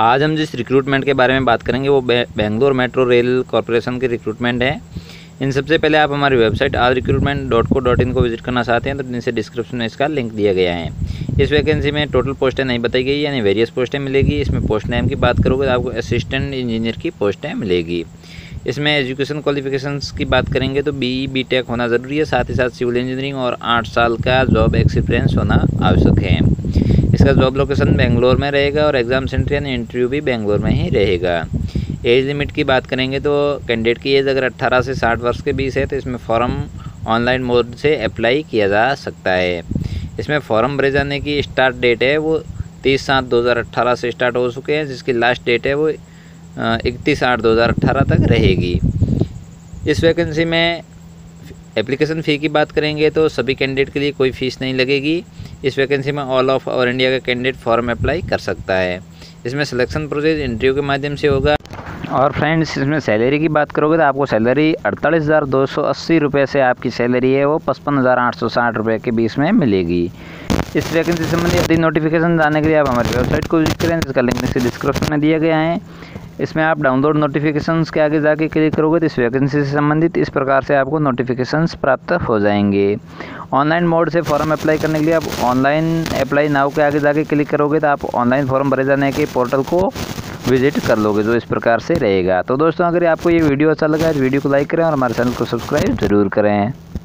आज हम जिस रिक्रूटमेंट के बारे में बात करेंगे, वो बेंगलोर मेट्रो रेल कॉरपोरेशन की रिक्रूटमेंट है। इन सबसे पहले आप हमारी वेबसाइट आज recruitment dot co dot in को विज़िट करना चाहते हैं तो नीचे डिस्क्रिप्शन में इसका लिंक दिया गया है। इस वैकेंसी में टोटल पोस्टें नहीं बताई गई, यानी वेरियस पोस्टें मिलेगी। इसमें पोस्ट नेम की बात करोगे तो आपको असिस्टेंट इंजीनियर की पोस्टें मिलेगी। इसमें एजुकेशन क्वालिफिकेशंस की बात करेंगे तो बी बी टेक होना ज़रूरी है। साथ ही साथ सिविल इंजीनियरिंग और आठ साल का जॉब एक्सपीरियंस होना आवश्यक है। इसका जॉब लोकेशन बेंगलोर में रहेगा और एग्ज़ाम सेंटर यानी इंटरव्यू भी बेंगलोर में ही रहेगा। एज लिमिट की बात करेंगे तो कैंडिडेट की एज अगर 18 से 60 वर्ष के बीच है तो इसमें फॉर्म ऑनलाइन मोड से अप्लाई किया जा सकता है। इसमें फॉर्म भरे जाने की स्टार्ट डेट है, वो तीस सात दो हज़ार अट्ठारह से स्टार्ट हो चुके हैं, जिसकी लास्ट डेट है वो इकतीस आठ दो हज़ार अट्ठारह तक रहेगी। इस वैकेंसी में एप्लीकेशन फ़ी की बात करेंगे तो सभी कैंडिडेट के लिए कोई फ़ीस नहीं लगेगी। इस वैकेंसी में ऑल ऑफ़ आवर इंडिया का कैंडिडेट फॉर्म अप्लाई कर सकता है। इसमें सिलेक्शन प्रोसेस इंटरव्यू के माध्यम से होगा। और फ्रेंड्स इसमें सैलरी की बात करोगे तो आपको सैलरी अड़तालीस हज़ार दो सौ अस्सी रुपये से आपकी सैलरी है, वो पचपन हज़ार आठ सौ साठ रुपये के बीच में मिलेगी। इस वैकेंसी संबंधी अधिक नोटिफिकेशन जाने के लिए आप हमारी वेबसाइट को विज़िट करें, जिसका लिंक नीचे डिस्क्रिप्शन में दिया गया है। इसमें आप डाउनलोड नोटिफिकेशंस के आगे जाके क्लिक करोगे तो इस वैकेंसी से संबंधित इस प्रकार से आपको नोटिफिकेशंस प्राप्त हो जाएँगे। ऑनलाइन मोड से फॉर्म अप्लाई करने के लिए आप ऑनलाइन अप्लाई नाउ के आगे जाके क्लिक करोगे तो आप ऑनलाइन फॉर्म भरे जाने के पोर्टल को विज़िट कर लोगे, जो इस प्रकार से रहेगा। तो दोस्तों, अगर आपको ये वीडियो अच्छा लगा तो वीडियो को लाइक करें और हमारे चैनल को सब्सक्राइब ज़रूर करें।